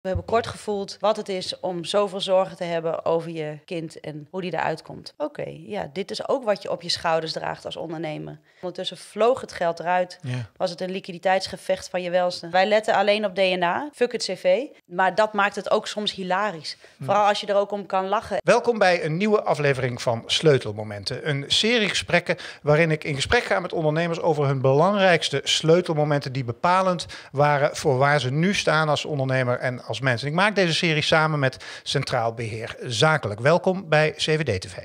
We hebben kort gevoeld wat het is om zoveel zorgen te hebben over je kind en hoe die eruit komt. Oké, ja, dit is ook wat je op je schouders draagt als ondernemer. Ondertussen vloog het geld eruit. Ja. Was het een liquiditeitsgevecht van je welste. Wij letten alleen op DNA, fuck het cv. Maar dat maakt het ook soms hilarisch. Vooral als je er ook om kan lachen. Welkom bij een nieuwe aflevering van Sleutelmomenten. Een serie gesprekken waarin ik in gesprek ga met ondernemers over hun belangrijkste sleutelmomenten die bepalend waren voor waar ze nu staan als ondernemer en als mens. En ik maak deze serie samen met Centraal Beheer Zakelijk. Welkom bij CVD TV.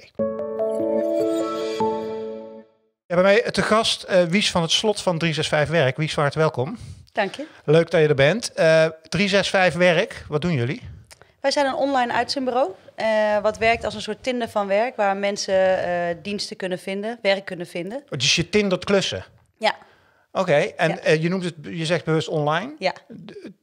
Ja, bij mij te gast eh, Wies van het slot van 365 Werk. Wies, van harte welkom. Dank je. Leuk dat je er bent. Eh 365 Werk, wat doen jullie? Wij zijn een online uitzendbureau. eh, wat werkt als een soort Tinder van werk. Waar mensen eh, diensten kunnen vinden, werk kunnen vinden. Dus je tindert klussen. Ja, Oké, en Ja. eh, je noemt het, je zegt bewust online. ja. De-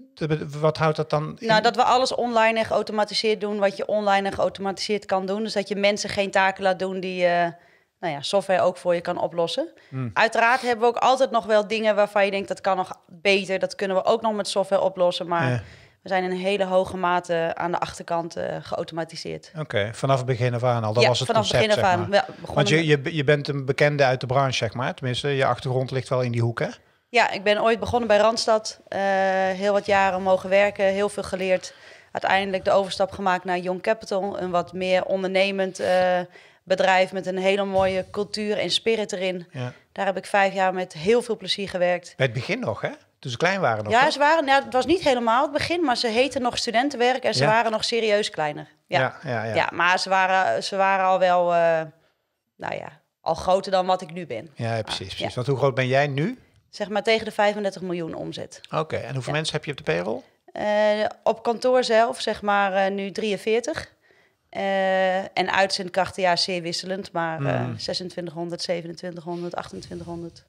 Wat houdt dat dan in? Nou, dat we alles online en geautomatiseerd doen wat je online en geautomatiseerd kan doen. Dus dat je mensen geen taken laat doen die eh, nou ja, software ook voor je kan oplossen. Hmm. Uiteraard hebben we ook altijd nog wel dingen waarvan je denkt dat kan nog beter. Dat kunnen we ook nog met software oplossen. Maar Ja. We zijn in een hele hoge mate aan de achterkant eh, geautomatiseerd. Oké, vanaf het begin af aan al. Dat ja, was het vanaf concept, begin af zeg aan. maar. Ja, begonnen Want je, je, je bent een bekende uit de branche, zeg maar. Tenminste, je achtergrond ligt wel in die hoek, hè? Ja, ik ben ooit begonnen bij Randstad. eh, heel wat jaren mogen werken, heel veel geleerd. Uiteindelijk de overstap gemaakt naar Young Capital. Een wat meer ondernemend eh, bedrijf met een hele mooie cultuur en spirit erin. Ja. Daar heb ik vijf jaar met heel veel plezier gewerkt. Bij het begin nog, hè? Toen ze klein waren nog. ja, ze waren, nou, het was niet helemaal het begin, maar ze heten nog studentenwerk en ze Ja. waren nog serieus kleiner. Ja, ja, ja, ja. ja. maar ze waren, ze waren al wel, eh, nou ja, al groter dan wat ik nu ben. Ja, precies. precies. Want hoe groot ben jij nu? Zeg maar tegen de 35 miljoen omzet. Oké, en hoeveel mensen heb je op de payroll? Eh, op kantoor zelf, zeg maar, eh, nu 43. Eh, en uitzendkrachten, ja, zeer wisselend. Maar Mm. 2600, 2700, 2800.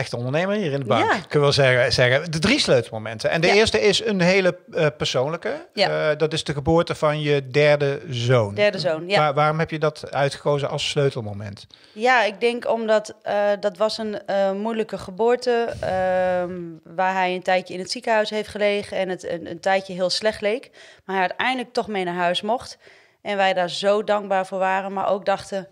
Echte ondernemer hier in de bank. Ja. Ik wil wel zeggen, zeggen. De drie sleutelmomenten. En de Ja. eerste is een hele eh, persoonlijke. Ja. Eh, dat is de geboorte van je derde zoon. Derde zoon, ja. Waar- waarom heb je dat uitgekozen als sleutelmoment? Ja, ik denk omdat eh, dat was een moeilijke geboorte. ehm, waar hij een tijdje in het ziekenhuis heeft gelegen. En het een, een tijdje heel slecht leek. Maar hij uiteindelijk toch mee naar huis mocht. En wij daar zo dankbaar voor waren. Maar ook dachten,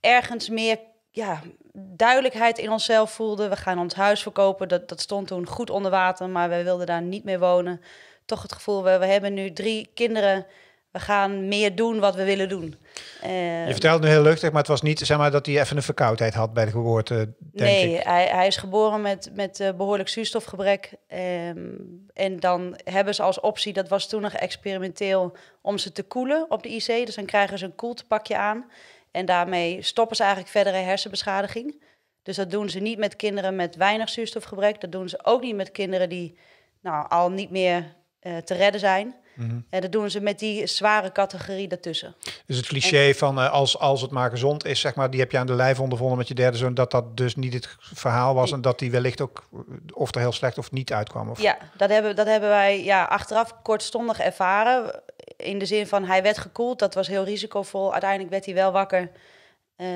ergens meer ja, duidelijkheid in onszelf voelden. We gaan ons huis verkopen. Dat, dat stond toen goed onder water. Maar wij wilden daar niet meer wonen. Toch het gevoel, we, we hebben nu drie kinderen. We gaan meer doen wat we willen doen. Eh, Je vertelt nu heel luchtig, maar het was niet zeg maar, dat hij even een verkoudheid had bij de geboorte, denk nee, ik. Hij, hij is geboren met, met eh, behoorlijk zuurstofgebrek. Ehm, en dan hebben ze als optie, dat was toen nog experimenteel, om ze te koelen op de IC. Dus dan krijgen ze een koeltepakje aan. En daarmee stoppen ze eigenlijk verdere hersenbeschadiging. Dus dat doen ze niet met kinderen met weinig zuurstofgebrek. Dat doen ze ook niet met kinderen die nou, al niet meer eh, te redden zijn. Mhm. En dat doen ze met die zware categorie daartussen. Dus het cliché van eh, als, als het maar gezond is, zeg maar, die heb je aan de lijf ondervonden met je derde zoon, dat dat dus niet het verhaal was en dat die wellicht ook eh, of er heel slecht of niet uitkwam. Of... Ja, dat hebben, dat hebben wij ja, achteraf kortstondig ervaren. In de zin van hij werd gekoeld, dat was heel risicovol. Uiteindelijk werd hij wel wakker. Eh,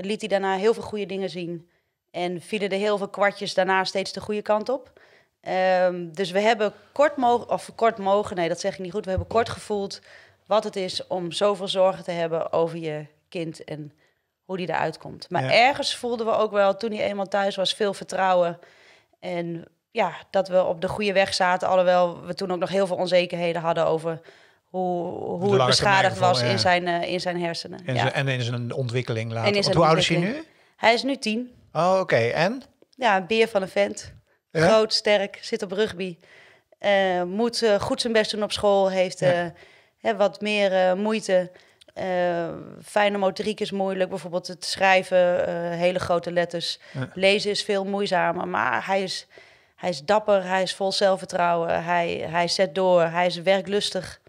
liet hij daarna heel veel goede dingen zien. En vielen er heel veel kwartjes daarna steeds de goede kant op. Ehm, dus we hebben kort mogen, of kort mogen, nee dat zeg ik niet goed. We hebben kort gevoeld wat het is om zoveel zorgen te hebben over je kind en hoe die eruit komt. Maar Ja. ergens voelden we ook wel, toen hij eenmaal thuis was, veel vertrouwen. En ja, dat we op de goede weg zaten. Alhoewel we toen ook nog heel veel onzekerheden hadden over hoe, hoe het beschadigd was ja. in, zijn, eh, in zijn hersenen. En, ja. en in zijn ontwikkeling later. En hoe oud is hij nu? Hij is nu tien. Oh, oké. En? Ja, een beer van een vent. Ja? Groot, sterk, zit op rugby. Eh, moet eh, goed zijn best doen op school. Heeft Ja. eh, hè, wat meer moeite. Fijne motoriek is moeilijk. Bijvoorbeeld het schrijven, hele grote letters. Ja. Lezen is veel moeizamer. Maar hij is, hij is dapper, hij is vol zelfvertrouwen. Hij, hij zet door, hij is werklustig.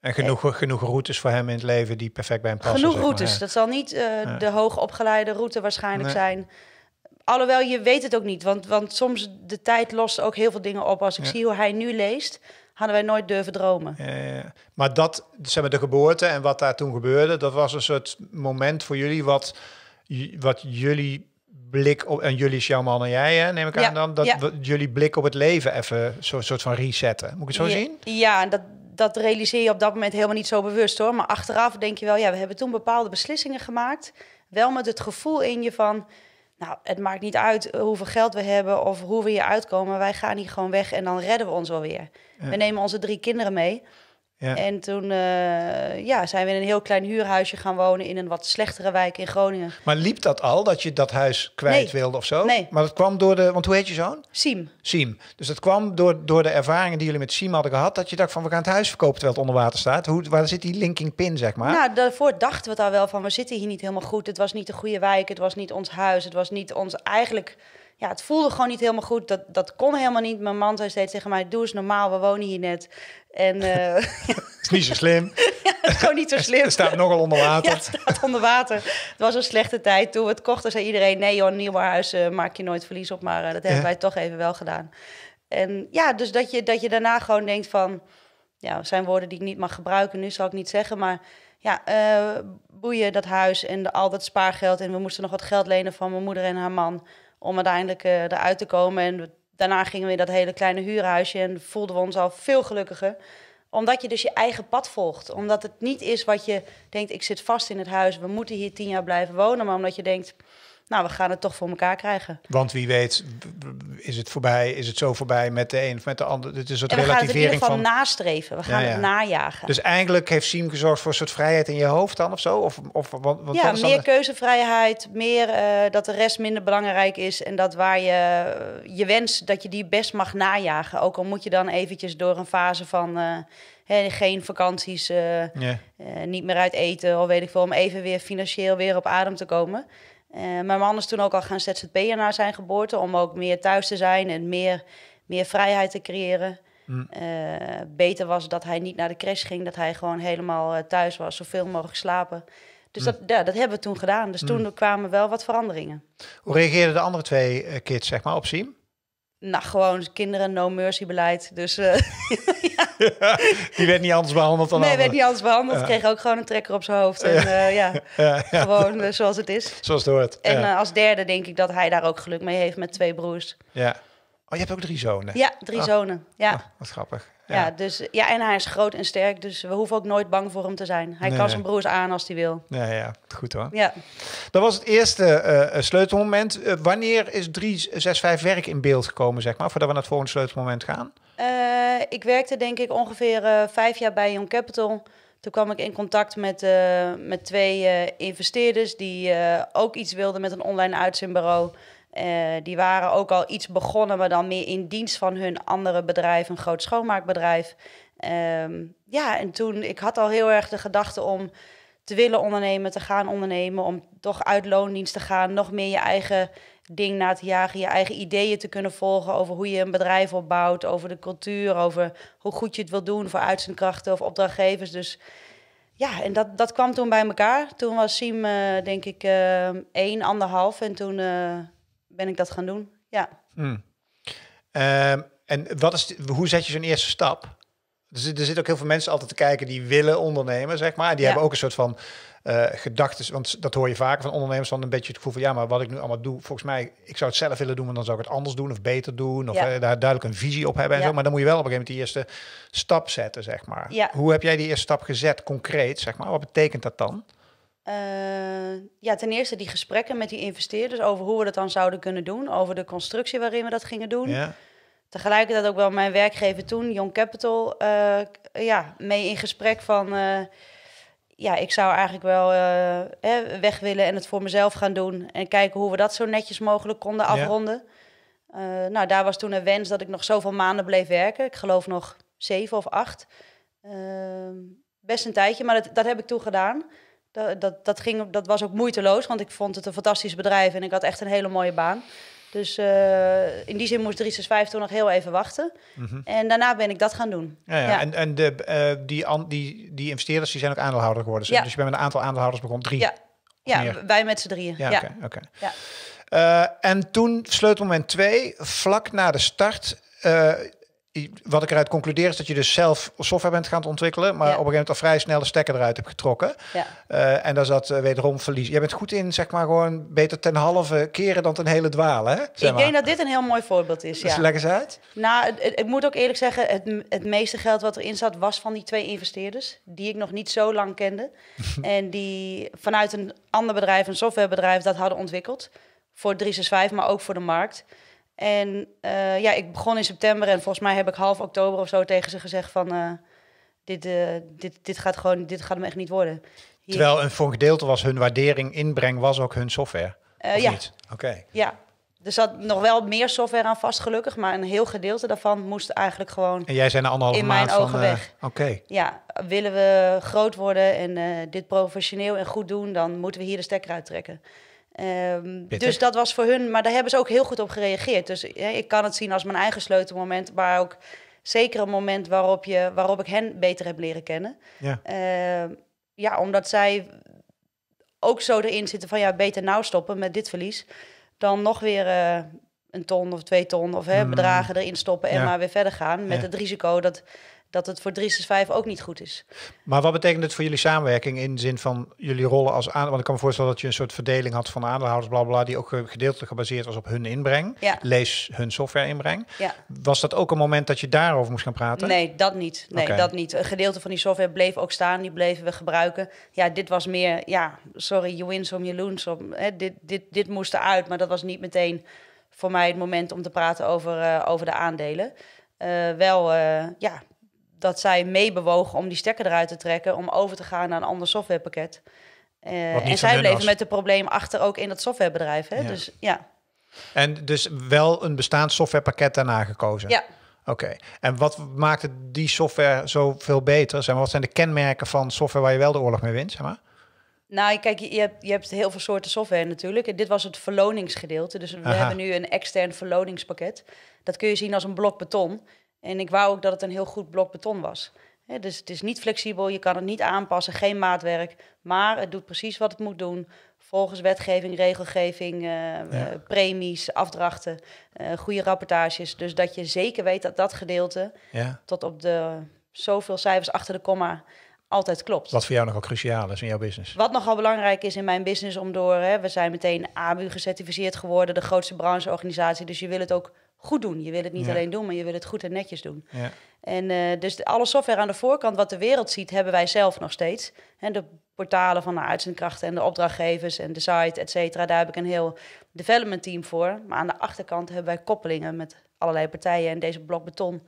En genoeg, genoeg routes voor hem in het leven die perfect bij hem passen. Genoeg zeg maar, routes. Dat zal niet eh, Ja. de hoogopgeleide route waarschijnlijk Nee. zijn. Alhoewel, je weet het ook niet. Want, want soms de tijd lost ook heel veel dingen op. Als ik Ja. zie hoe hij nu leest, hadden wij nooit durven dromen. Ja, ja, ja. Maar dat, zeg maar, de geboorte en wat daar toen gebeurde, dat was een soort moment voor jullie wat, wat jullie blik op, en jullie is jouw man en jij, hè, neem ik aan dan, dat ja. jullie blik op het leven even zo'n soort van resetten. Moet ik het zo zien? Ja, dat, dat realiseer je op dat moment helemaal niet zo bewust hoor. Maar achteraf denk je wel, ja, we hebben toen bepaalde beslissingen gemaakt. Wel met het gevoel in je van, nou, het maakt niet uit eh, hoeveel geld we hebben of hoe we hier uitkomen. Wij gaan hier gewoon weg en dan redden we ons wel weer. Ja. We nemen onze drie kinderen mee. Ja. En toen eh, ja, zijn we in een heel klein huurhuisje gaan wonen in een wat slechtere wijk in Groningen. Maar liep dat al, dat je dat huis kwijt Nee. wilde of zo? Nee. Maar dat kwam door de, want hoe heet je zoon? Siem. Siem. Dus dat kwam door, door de ervaringen die jullie met Siem hadden gehad, dat je dacht van we gaan het huis verkopen terwijl het onder water staat. Hoe, waar zit die linking pin, zeg maar? Nou, daarvoor dachten we het al wel van, we zitten hier niet helemaal goed. Het was niet de goede wijk, het was niet ons huis, het was niet ons eigenlijk... Ja, het voelde gewoon niet helemaal goed. Dat, dat kon helemaal niet. Mijn man zei steeds tegen mij, doe eens normaal, we wonen hier net. En Het is niet zo slim. gewoon niet zo slim. Het staat nogal onder water. Ja, het staat onder water. Het was een slechte tijd. Toen we het kochten, zei iedereen... nee joh, een nieuw huis eh, maak je nooit verlies op. Maar eh, dat hebben Ja. wij toch even wel gedaan. En ja, dus dat je, dat je daarna gewoon denkt van... ja, zijn woorden die ik niet mag gebruiken, nu zal ik niet zeggen. Maar ja, boeien dat huis en de, al dat spaargeld. En we moesten nog wat geld lenen van mijn moeder en haar man... om uiteindelijk eruit te komen. En daarna gingen we in dat hele kleine huurhuisje... en voelden we ons al veel gelukkiger omdat je dus je eigen pad volgt. Omdat het niet is wat je denkt, ik zit vast in het huis, we moeten hier tien jaar blijven wonen. Maar omdat je denkt, nou, we gaan het toch voor elkaar krijgen. Want wie weet, is het voorbij, is het zo voorbij met de een of met de ander. Het is een En we gaan het in ieder relativering geval van. nastreven. We gaan Ja, ja. het najagen. Dus eigenlijk heeft Siem gezorgd voor een soort vrijheid in je hoofd dan of zo? Of, of wat, wat ja, wat meer de- keuzevrijheid, meer eh, dat de rest minder belangrijk is. En dat waar je eh, je wens, dat je die best mag najagen. Ook al moet je dan eventjes door een fase van eh, geen vakanties, niet meer uit eten of weet ik veel, om even weer financieel weer op adem te komen. Eh, mijn man is toen ook al gaan ZZP'en na zijn geboorte, om ook meer thuis te zijn en meer, meer vrijheid te creëren. Mm. Eh, beter was dat hij niet naar de crash ging, dat hij gewoon helemaal eh, thuis was, zoveel mogelijk slapen. Dus dat, ja, dat hebben we toen gedaan. Dus toen kwamen wel wat veranderingen. Hoe reageerden de andere twee kids zeg maar, op Siem? Nou, gewoon kinderen, no mercy beleid. Dus eh Die werd niet anders behandeld dan nee, anderen. werd niet anders behandeld. Ja. Kreeg ook gewoon een trekker op zijn hoofd. En eh, ja, Ja, ja, gewoon eh, zoals het is. zoals het hoort. En eh, als derde denk ik dat hij daar ook geluk mee heeft met twee broers. ja. Oh, je hebt ook drie zonen? Ja, drie Oh. zonen. Ja. Oh, wat grappig. Ja. dus, ja, en hij is groot en sterk, dus we hoeven ook nooit bang voor hem te zijn. Hij Nee. kan zijn broers aan als hij wil. Ja, ja, goed hoor. Ja. Dat was het eerste eh, eh, sleutelmoment. Eh, wanneer is 365 werk in beeld gekomen, zeg maar, voordat we naar het volgende sleutelmoment gaan? Ik werkte denk ik ongeveer vijf jaar bij Young Capital. Toen kwam ik in contact met, met twee investeerders die ook iets wilden met een online uitzendbureau. Eh, die waren ook al iets begonnen, maar dan meer in dienst van hun andere bedrijf, een groot schoonmaakbedrijf. Ehm, ja, en toen, ik had al heel erg de gedachte om te willen ondernemen, te gaan ondernemen, om toch uit loondienst te gaan, nog meer je eigen ding na te jagen, je eigen ideeën te kunnen volgen over hoe je een bedrijf opbouwt, over de cultuur, over hoe goed je het wil doen voor uitzendkrachten of opdrachtgevers. Dus ja, en dat, dat kwam toen bij elkaar. Toen was Siem, eh, denk ik, eh één, anderhalf en toen ben ik dat gaan doen. Ja. Hmm. Ehm, en wat is, hoe zet je zo'n eerste stap? Er, zit, zitten ook heel veel mensen altijd te kijken die willen ondernemen, zeg maar. En die Ja. hebben ook een soort van eh gedachten, want dat hoor je vaker van ondernemers, van een beetje het gevoel van, ja, maar wat ik nu allemaal doe, volgens mij, ik zou het zelf willen doen, maar dan zou ik het anders doen of beter doen, of Ja. eh, daar duidelijk een visie op hebben en Ja. zo. Maar dan moet je wel op een gegeven moment die eerste stap zetten, zeg maar. Hoe heb jij die eerste stap gezet, concreet, zeg maar? Wat betekent dat dan? Eh, ja, ten eerste die gesprekken met die investeerders over hoe we dat dan zouden kunnen doen, over de constructie waarin we dat gingen doen. Ja. Tegelijkertijd ook wel mijn werkgever toen, Young Capital, eh, ja, mee in gesprek van... eh, ja, ik zou eigenlijk wel eh, hè, weg willen en het voor mezelf gaan doen. En kijken hoe we dat zo netjes mogelijk konden Ja. afronden. Eh, nou, daar was toen een wens dat ik nog zoveel maanden bleef werken. Ik geloof nog zeven of acht. Ehm, best een tijdje, maar dat, dat heb ik toen gedaan. Dat, dat, dat, ging, dat was ook moeiteloos, want ik vond het een fantastisch bedrijf en ik had echt een hele mooie baan. Dus eh, in die zin moest 365 toen nog heel even wachten. Mhm. En daarna ben ik dat gaan doen. Ja, ja. Ja. en, en de, eh, die, an- die, die investeerders die zijn ook aandeelhouder geworden. Dus, Ja. dus je bent met een aantal aandeelhouders begonnen, drie. Ja, ja meer. wij met z'n drieën. Ja, oké. oké. Ja. Eh, en toen sleutelmoment twee, vlak na de start, wat ik eruit concludeer is dat je dus zelf software bent gaan ontwikkelen, maar Ja. op een gegeven moment al vrij snel de stekker eruit hebt getrokken. Ja. Eh, en daar zat eh, wederom verlies. Jij bent goed in, zeg maar, gewoon beter ten halve keren dan ten hele dwalen, hè? Zeg ik denk dat dit een heel mooi voorbeeld is. Dus Ja. leg eens uit. Nou, ik moet ook eerlijk zeggen, het, het meeste geld wat erin zat was van die twee investeerders, die ik nog niet zo lang kende. en die vanuit een ander bedrijf, een softwarebedrijf, dat hadden ontwikkeld. Voor 365, maar ook voor de markt. En eh, ja, ik begon in september en volgens mij heb ik half oktober of zo tegen ze gezegd van... eh, dit, eh, dit, dit gaat gewoon, dit gaat hem echt niet worden. Hier- Terwijl een, voor gedeelte was hun waardering inbreng was ook hun software. Of ja, niet? Oké. ja, er zat nog wel meer software aan vast gelukkig, maar een heel gedeelte daarvan moest eigenlijk gewoon En jij zijn er anderhalve In mijn maand van... ogen eh, weg. Oké. ja, willen we groot worden en dit professioneel en goed doen, dan moeten we hier de stekker uittrekken. Pittig. dus dat was voor hun, maar daar hebben ze ook heel goed op gereageerd. Dus ja, ik kan het zien als mijn eigen sleutelmoment, maar ook zeker een moment waarop, je, waarop ik hen beter heb leren kennen. Ja. Ehm, ja, omdat zij ook zo erin zitten van ja, beter nou stoppen met dit verlies dan nog weer eh, een ton of twee ton of hè, Mm. bedragen erin stoppen en Ja. maar weer verder gaan met Ja. het risico dat, dat het voor 365 ook niet goed is. Maar wat betekent het voor jullie samenwerking in de zin van jullie rollen als aan? Want ik kan me voorstellen dat je een soort verdeling had van aandeelhouders, bla bla, die ook ge- gedeeltelijk gebaseerd was op hun inbreng. Ja. Lees hun software inbreng. Ja. Was dat ook een moment dat je daarover moest gaan praten? Nee, dat niet. Nee, dat niet. Een gedeelte van die software bleef ook staan, die bleven we gebruiken. Ja, dit was meer, ja, sorry, je wins om je loons. Om, hè, dit, dit, dit moest eruit, maar dat was niet meteen voor mij het moment om te praten over, eh, over de aandelen. Eh, wel, eh, ja, dat zij meebewogen om die stekker eruit te trekken, om over te gaan naar een ander softwarepakket. Eh, en zij bleven was. met het probleem achter ook in dat softwarebedrijf. Hè? Ja. Dus ja, En dus wel een bestaand softwarepakket daarna gekozen? ja. Oké. En wat maakte die software zo veel beter? Zeg maar, wat zijn de kenmerken van software waar je wel de oorlog mee wint? Zeg maar? Nou, kijk, je, je hebt, je hebt heel veel soorten software natuurlijk. En dit was het verloningsgedeelte. Dus we Aha. hebben nu een extern verloningspakket. Dat kun je zien als een blok beton. En ik wou ook dat het een heel goed blok beton was. Dus het is niet flexibel, je kan het niet aanpassen, geen maatwerk. Maar het doet precies wat het moet doen. Volgens wetgeving, regelgeving, eh, eh, premies, afdrachten, eh, goede rapportages. Dus dat je zeker weet dat dat gedeelte Ja. tot op de zoveel cijfers achter de komma altijd klopt. Wat voor jou nogal cruciaal is in jouw business. Wat nogal belangrijk is in mijn business om door, hè, we zijn meteen ABU gecertificeerd geworden, de grootste brancheorganisatie. Dus je wil het ook goed doen. Je wil het niet Ja. alleen doen, maar je wil het goed en netjes doen. Ja. En eh, dus alle software aan de voorkant, wat de wereld ziet, hebben wij zelf nog steeds. En de portalen van de uitzendkrachten en de opdrachtgevers en de site, et cetera, daar heb ik een heel development team voor. Maar aan de achterkant hebben wij koppelingen met allerlei partijen. En deze blok beton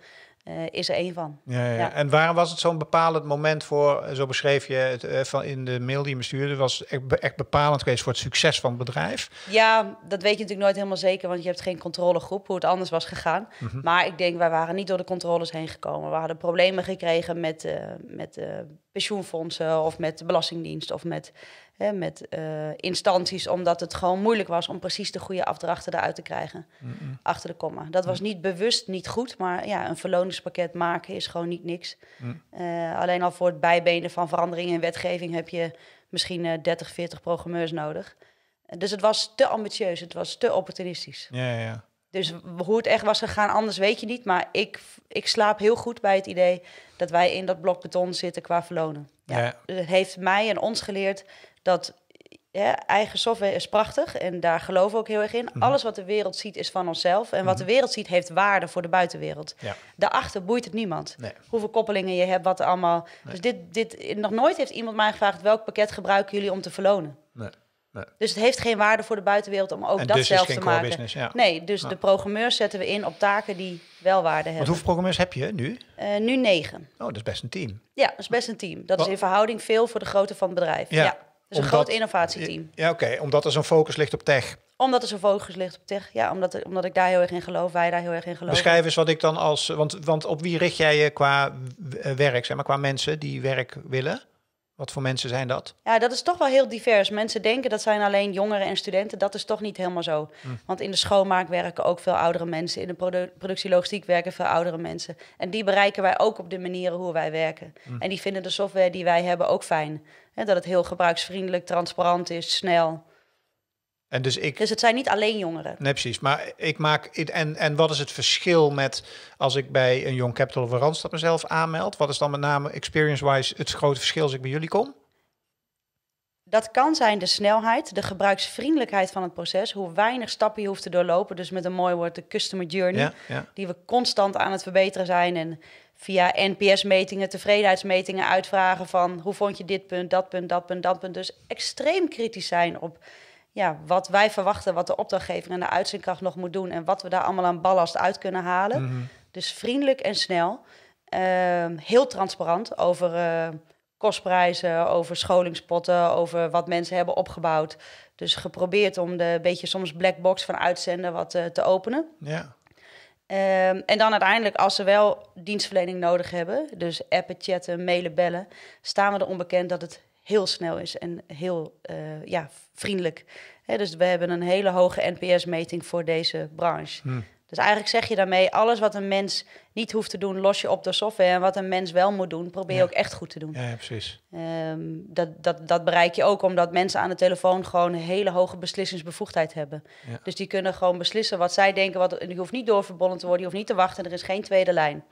eh, is er één van. Ja, ja. Ja. En waarom was het zo'n bepalend moment voor, eh, zo beschreef je het eh, van in de mail die je me stuurde, was echt, echt bepalend geweest voor het succes van het bedrijf? Ja, dat weet je natuurlijk nooit helemaal zeker, want je hebt geen controlegroep hoe het anders was gegaan. Mhm. Maar ik denk, wij waren niet door de controles heen gekomen. We hadden problemen gekregen met, met pensioenfondsen of met de Belastingdienst of met, hè, met eh, instanties, omdat het gewoon moeilijk was om precies de goede afdrachten eruit te krijgen achter de komma. Dat was niet bewust niet goed, maar ja, een verloningspakket maken is gewoon niet niks. Mm. Eh, alleen al voor het bijbenen van veranderingen in wetgeving heb je misschien eh 30, 40 programmeurs nodig. Eh, Dus het was te ambitieus, het was te opportunistisch. Ja, ja, ja. Dus hoe het echt was gegaan, anders weet je niet. Maar ik, ik slaap heel goed bij het idee dat wij in dat blok beton zitten qua verlonen. Ja. Ja. Het heeft mij en ons geleerd dat ja, eigen software is prachtig. En daar geloven we ook heel erg in. Mhm. Alles wat de wereld ziet is van onszelf. En wat de wereld ziet heeft waarde voor de buitenwereld. Ja. Daarachter boeit het niemand. Nee. Hoeveel koppelingen je hebt, wat er allemaal... Dus dit, dit, nog nooit heeft iemand mij gevraagd... welk pakket gebruiken jullie om te verlonen? Nee. Nee. Dus het heeft geen waarde voor de buitenwereld om ook En dat dus zelf te maken. business, ja. Nee, dus de programmeurs zetten we in op taken die wel waarde Want hebben. hoeveel programmeurs heb je nu? Eh, nu negen. Oh, dat is best een team. Ja, dat is best een team. Dat is in verhouding veel voor de grootte van het bedrijf. Ja, is een groot innovatieteam. Ja, oké. Omdat er zo'n focus ligt op tech. Omdat er zo focus ligt op tech. Ja, omdat, omdat ik daar heel erg in geloof. Wij daar heel erg in geloven. Beschrijf eens wat ik dan als... Want, want op wie richt jij je qua eh, werk, zeg maar, qua mensen die werk willen? Wat voor mensen zijn dat? Ja, dat is toch wel heel divers. Mensen denken dat zijn alleen jongeren en studenten. Dat is toch niet helemaal zo. Hm. Want in de schoonmaak werken ook veel oudere mensen. In de produ- productielogistiek werken veel oudere mensen. En die bereiken wij ook op de manieren hoe wij werken. Hm. En die vinden de software die wij hebben ook fijn. Hè, dat het heel gebruiksvriendelijk, transparant is, snel. En dus ik. Dus het zijn niet alleen jongeren. Nee, precies. Maar ik maak. En, en wat is het verschil met als ik bij een Young Capital of een Randstad mezelf aanmeld? Wat is dan met name experience-wise het grote verschil als ik bij jullie kom? Dat kan zijn de snelheid, de gebruiksvriendelijkheid van het proces, hoe weinig stappen je hoeft te doorlopen. Dus met een mooi woord, de customer journey, Ja, ja. die we constant aan het verbeteren zijn. En via NPS-metingen, tevredenheidsmetingen uitvragen van hoe vond je dit punt, dat punt, dat punt, dat punt. Dus extreem kritisch zijn op ja, wat wij verwachten, wat de opdrachtgever en de uitzendkracht nog moet doen en wat we daar allemaal aan ballast uit kunnen halen. Mhm. Dus vriendelijk en snel. Ehm, heel transparant over eh, kostprijzen, over scholingspotten, over wat mensen hebben opgebouwd. Dus geprobeerd om de beetje soms black box van uitzenden wat eh, te openen. ja. Ehm, en dan uiteindelijk, als ze wel dienstverlening nodig hebben, dus appen, chatten, mailen, bellen, staan we er onbekend dat het heel snel is en heel eh, ja, vriendelijk. Dus we hebben een hele hoge NPS-meting voor deze branche. Hm. Dus eigenlijk zeg je daarmee, alles wat een mens niet hoeft te doen, los je op de software. En wat een mens wel moet doen, probeer je Ja. ook echt goed te doen. Ja, ja, precies. Ehm, dat, dat, dat bereik je ook omdat mensen aan de telefoon gewoon een hele hoge beslissingsbevoegdheid hebben. Ja. Dus die kunnen gewoon beslissen wat zij denken. Wat, die hoeft niet doorverbonden te worden, die hoeft niet te wachten. Er is geen tweede lijn.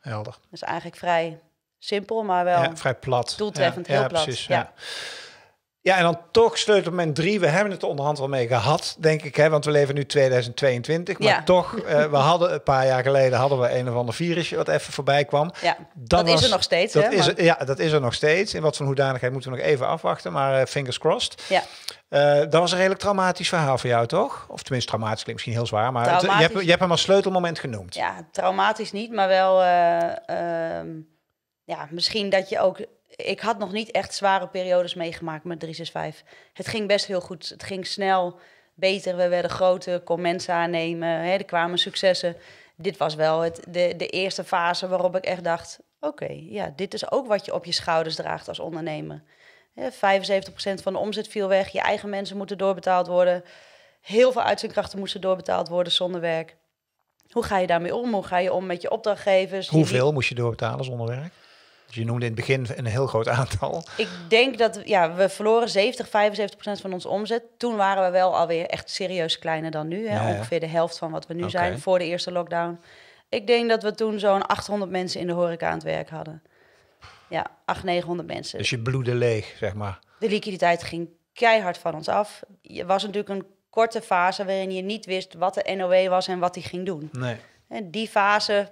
Helder. Dat is eigenlijk vrij simpel, maar wel... Ja, vrij plat. doeltreffend, ja, heel plat. Precies, Ja. Ja. en dan toch sleutelmoment drie. We hebben het er onderhand wel mee gehad, denk ik. Hè, want we leven nu 2022. Maar Ja. toch, eh, we hadden een paar jaar geleden hadden we een of ander virusje wat even voorbij kwam. Ja, Dat dat is er nog steeds. Dat hè, is, er, ja, dat is er nog steeds. In wat voor hoedanigheid moeten we nog even afwachten. Maar eh, fingers crossed. Ja. Eh, dat was een redelijk traumatisch verhaal voor jou, toch? Of tenminste, traumatisch klinkt misschien heel zwaar. Maar het- je, hebt, je hebt hem als sleutelmoment genoemd. ja, traumatisch niet, maar wel... eh, ehm, ja, misschien dat je ook... Ik had nog niet echt zware periodes meegemaakt met 365. Het ging best heel goed. Het ging snel, beter. We werden groter, kon mensen aannemen. Hè, er kwamen successen. Dit was wel het, de, de eerste fase waarop ik echt dacht... Oké, ja, dit is ook wat je op je schouders draagt als ondernemer. Hè, 75% van de omzet viel weg. Je eigen mensen moeten doorbetaald worden. Heel veel uitzendkrachten moesten doorbetaald worden zonder werk. Hoe ga je daarmee om? Hoe ga je om met je opdrachtgevers? Die- Hoeveel moest je doorbetalen zonder werk? Dus je noemde in het begin een heel groot aantal. Ik denk dat ja, we verloren 70, 75 procent van ons omzet. Toen waren we wel alweer echt serieus kleiner dan nu. Hè? Ja, ja. Ongeveer de helft van wat we nu zijn voor de eerste lockdown. Ik denk dat we toen zo'n 800 mensen in de horeca aan het werk hadden. Ja, 800, 900 mensen. Dus je bloedde leeg, zeg maar. De liquiditeit ging keihard van ons af. Je was natuurlijk een korte fase waarin je niet wist wat de NOW was en wat die ging doen. Nee. En die fase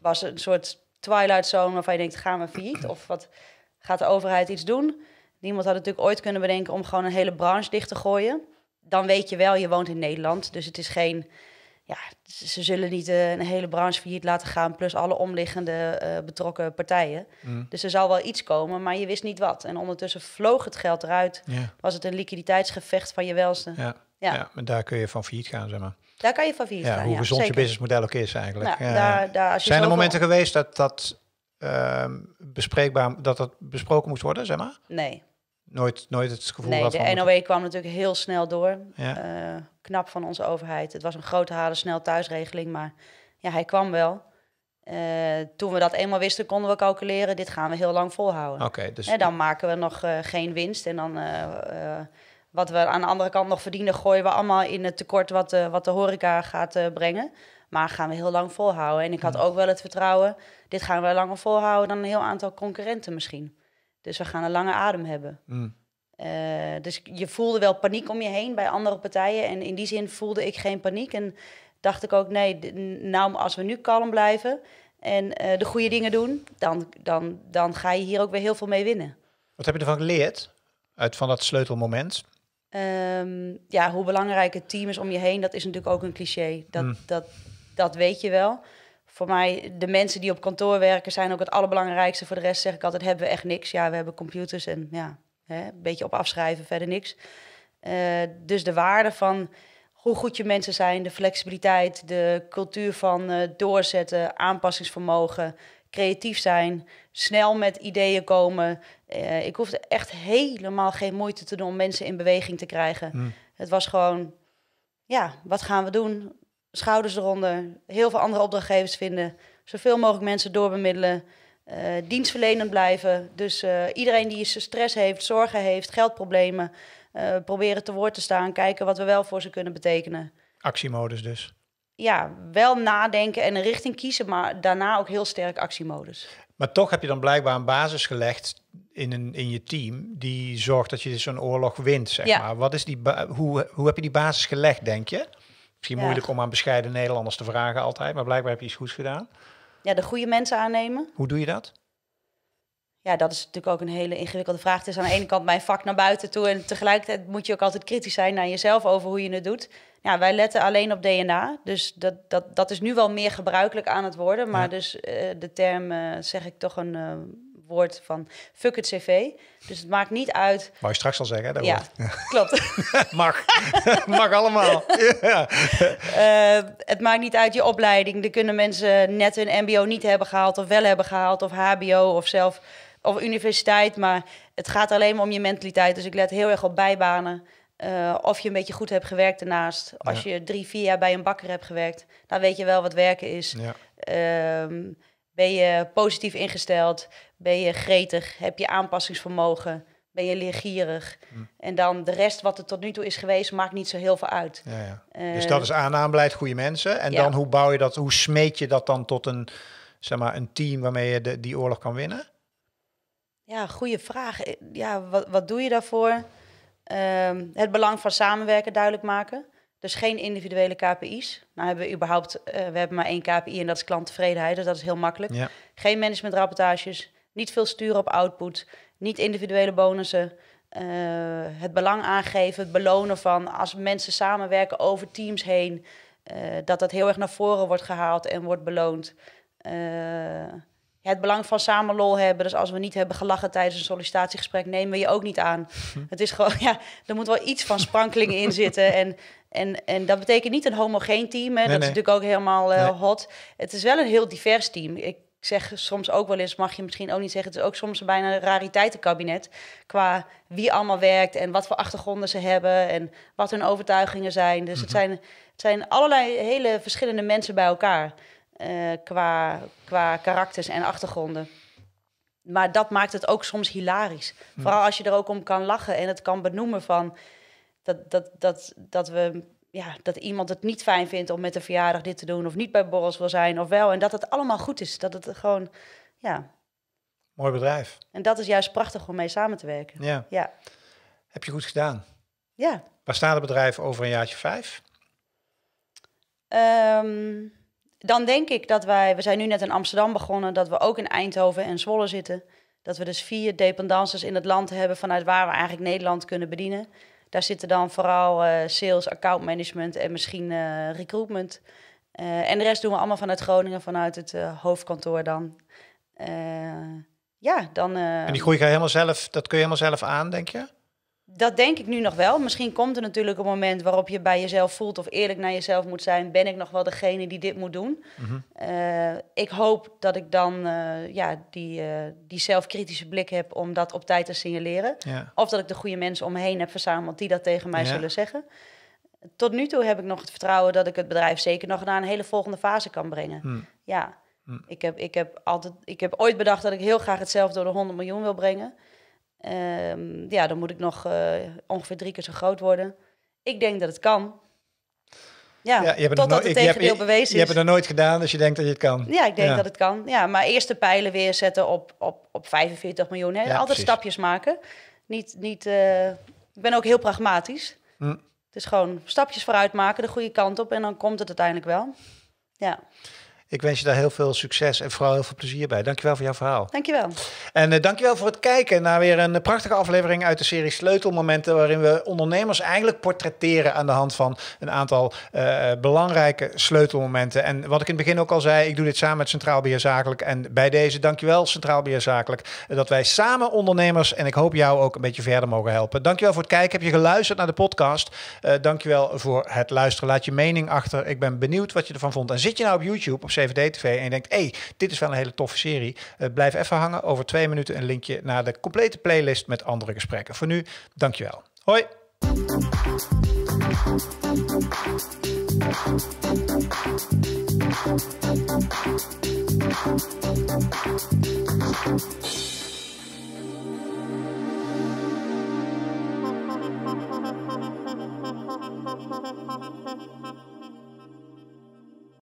was een soort twilight zone waarvan je denkt, gaan we failliet? Of wat gaat de overheid iets doen? Niemand had natuurlijk ooit kunnen bedenken om gewoon een hele branche dicht te gooien. Dan weet je wel, je woont in Nederland, dus het is geen... Ja, ze zullen niet eh, een hele branche failliet laten gaan, plus alle omliggende eh, betrokken partijen. Mm. Dus er zal wel iets komen, maar je wist niet wat. En ondertussen vloog het geld eruit. Ja. Was het een liquiditeitsgevecht van je welste. Ja. Ja. Ja. maar daar kun je van failliet gaan, zeg maar. Daar kan je van failliet Ja, gaan. hoe ja, gezond je businessmodel ook is eigenlijk. Nou, daar, daar, als je Zijn er momenten geweest dat dat ehm, bespreekbaar, dat dat besproken moest worden, zeg maar? Nee. Nooit, nooit het gevoel Nee, de van... NOW kwam natuurlijk heel snel door. Ja. Eh, knap van onze overheid. Het was een grote halen snel thuisregeling, maar ja, hij kwam wel. Eh, toen we dat eenmaal wisten, konden we calculeren, dit gaan we heel lang volhouden. Oké, dus En dan maken we nog eh, geen winst. En dan wat we aan de andere kant nog verdienen, gooien we allemaal in het tekort wat, de wat de horeca gaat eh, brengen. Maar gaan we heel lang volhouden. En ik had ook wel het vertrouwen, dit gaan we langer volhouden dan een heel aantal concurrenten misschien. Dus we gaan een lange adem hebben. Mm. Eh, dus je voelde wel paniek om je heen bij andere partijen. En in die zin voelde ik geen paniek. En dacht ik ook, nee, nou, als we nu kalm blijven en eh, de goede dingen doen, dan, dan, dan ga je hier ook weer heel veel mee winnen. Wat heb je ervan geleerd? Uit van dat sleutelmoment? Ehm, ja, hoe belangrijk het team is om je heen, dat is natuurlijk ook een cliché. Dat, Mm. dat, dat weet je wel. Voor mij, de mensen die op kantoor werken, zijn ook het allerbelangrijkste. Voor de rest zeg ik altijd, hebben we echt niks. Ja, we hebben computers en ja, hè, een beetje op afschrijven, verder niks. Eh, dus de waarde van hoe goed je mensen zijn, de flexibiliteit, de cultuur van eh, doorzetten, aanpassingsvermogen, creatief zijn, snel met ideeën komen. Eh, ik hoefde echt helemaal geen moeite te doen om mensen in beweging te krijgen. Mm. Het was gewoon, ja, wat gaan we doen? Schouders eronder, heel veel andere opdrachtgevers vinden, zoveel mogelijk mensen doorbemiddelen. eh, dienstverlenend blijven. Dus eh, iedereen die stress heeft, zorgen heeft, geldproblemen, proberen te woord te staan, kijken wat we wel voor ze kunnen betekenen. Actiemodus dus. Ja, wel nadenken en een richting kiezen, maar daarna ook heel sterk actiemodus. Maar toch heb je dan blijkbaar een basis gelegd in, een, in je team die zorgt dat je zo'n oorlog wint, zeg Ja. maar. Wat is die hoe, hoe heb je die basis gelegd, denk je? Misschien Ja. moeilijk om aan bescheiden Nederlanders te vragen altijd, maar blijkbaar heb je iets goeds gedaan. Ja, de goede mensen aannemen. Hoe doe je dat? Ja, dat is natuurlijk ook een hele ingewikkelde vraag. Het is aan de ene kant mijn vak naar buiten toe. En tegelijkertijd moet je ook altijd kritisch zijn naar jezelf over hoe je het doet. Ja, wij letten alleen op DNA. Dus dat, dat, dat is nu wel meer gebruikelijk aan het worden. Maar Ja. dus eh, de term, eh, zeg ik toch een eh, woord van fuck het cv. Dus het maakt niet uit. Wou je straks al zeggen, hè? Dat Ja, woord. klopt. Mag. Mag allemaal. ja. Het maakt niet uit je opleiding. Er kunnen mensen net hun MBO niet hebben gehaald, of wel hebben gehaald, of HBO, of zelf of universiteit. Maar het gaat alleen maar om je mentaliteit. Dus ik let heel erg op bijbanen. Eh, of je een beetje goed hebt gewerkt daarnaast. Als je drie, vier jaar bij een bakker hebt gewerkt, dan weet je wel wat werken is. ja. Ehm, ben je positief ingesteld? Ben je gretig? Heb je aanpassingsvermogen? Ben je leergierig? En dan de rest wat er tot nu toe is geweest, maakt niet zo heel veel uit. Ja, ja. Eh, Dus dat is aannamebeleid, goede mensen. En dan hoe bouw je dat, hoe smeet je dat dan tot een, zeg maar, een team waarmee je de, die oorlog kan winnen? Ja, goede vraag. Eh, Ja, wat, wat doe je daarvoor? Ehm, het belang van samenwerken duidelijk maken. Dus geen individuele KPI's. Nou hebben we überhaupt, eh, we hebben maar één KPI en dat is klanttevredenheid. Dus dat is heel makkelijk. Ja. Geen managementrapportages, niet veel sturen op output, niet individuele bonussen. eh, het belang aangeven, het belonen van als mensen samenwerken over teams heen, dat dat heel erg naar voren wordt gehaald en wordt beloond. Ja, het belang van samen lol hebben. Dus als we niet hebben gelachen tijdens een sollicitatiegesprek, nemen we je ook niet aan. Het is gewoon, ja, er moet wel iets van sprankelingen in zitten. En, en, en dat betekent niet een homogeen team. Hè. dat nee. is natuurlijk ook helemaal eh, hot. Het is wel een heel divers team. Ik zeg soms ook wel eens, mag je misschien ook niet zeggen, het is ook soms bijna een rariteitenkabinet. Qua wie allemaal werkt en wat voor achtergronden ze hebben en wat hun overtuigingen zijn. Dus het, zijn, het zijn allerlei hele verschillende mensen bij elkaar. Eh, qua, qua karakters en achtergronden. Maar dat maakt het ook soms hilarisch. Vooral als je er ook om kan lachen en het kan benoemen van dat, dat, dat, dat we. Ja, dat iemand het niet fijn vindt om met een verjaardag dit te doen, of niet bij borrels wil zijn, of wel. En dat het allemaal goed is. Dat het gewoon, ja. Mooi bedrijf. En dat is juist prachtig om mee samen te werken. Ja. Ja, Heb je goed gedaan. ja. Waar staat het bedrijf over een jaartje vijf? Ehm, dan denk ik dat wij, we zijn nu net in Amsterdam begonnen, dat we ook in Eindhoven en Zwolle zitten. Dat we dus vier dependances in het land hebben vanuit waar we eigenlijk Nederland kunnen bedienen. Daar zitten dan vooral eh, sales, account management en misschien eh, recruitment. Eh, en de rest doen we allemaal vanuit Groningen, vanuit het hoofdkantoor dan. Ja, dan... En die groei ga je helemaal zelf, dat kun je helemaal zelf aan, denk je? Dat denk ik nu nog wel. Misschien komt er natuurlijk een moment waarop je bij jezelf voelt of eerlijk naar jezelf moet zijn. Ben ik nog wel degene die dit moet doen? Mhm. Eh, ik hoop dat ik dan eh, ja, die, eh, die zelfkritische blik heb om dat op tijd te signaleren. Ja. Of dat ik de goede mensen om me heen heb verzameld die dat tegen mij Ja. zullen zeggen. Tot nu toe heb ik nog het vertrouwen dat ik het bedrijf zeker nog naar een hele volgende fase kan brengen. Hm. Ja, Hm. ik, heb, ik, heb altijd, ik heb ooit bedacht dat ik heel graag het zelf door de 100 miljoen wil brengen. Ehm, ja, dan moet ik nog eh, ongeveer drie keer zo groot worden. Ik denk dat het kan. Ja, Ja, je hebt het totdat het je hebt- tegendeel bewezen Je hebt is. het nog nooit gedaan, dus je denkt dat je het kan. Ja, ik denk Ja. dat het kan. Ja, maar eerst de pijlen weer zetten op, op, op 45 miljoen. Hè? Ja, Altijd precies. stapjes maken. Niet, niet, eh, ik ben ook heel pragmatisch. Hm. Het is gewoon stapjes vooruit maken, de goede kant op. En dan komt het uiteindelijk wel. Ja, Ik wens je daar heel veel succes en vooral heel veel plezier bij. Dankjewel voor jouw verhaal. dankjewel. En uh, dankjewel voor het kijken naar weer een prachtige aflevering uit de serie Sleutelmomenten, waarin we ondernemers eigenlijk portretteren aan de hand van een aantal uh, belangrijke sleutelmomenten. En wat ik in het begin ook al zei, ik doe dit samen met Centraal Beheer Zakelijk. En bij deze dankjewel Centraal Beheer Zakelijk, dat wij samen ondernemers en ik hoop jou ook een beetje verder mogen helpen. Dankjewel voor het kijken. Heb je geluisterd naar de podcast? Uh, dankjewel voor het luisteren. Laat je mening achter. Ik ben benieuwd wat je ervan vond. En zit je nou op YouTube, op CVD TV en je denkt, hé, hey, dit is wel een hele toffe serie. Uh, blijf even hangen. Over twee minuten een linkje naar de complete playlist met andere gesprekken. Voor nu, dankjewel. Hoi!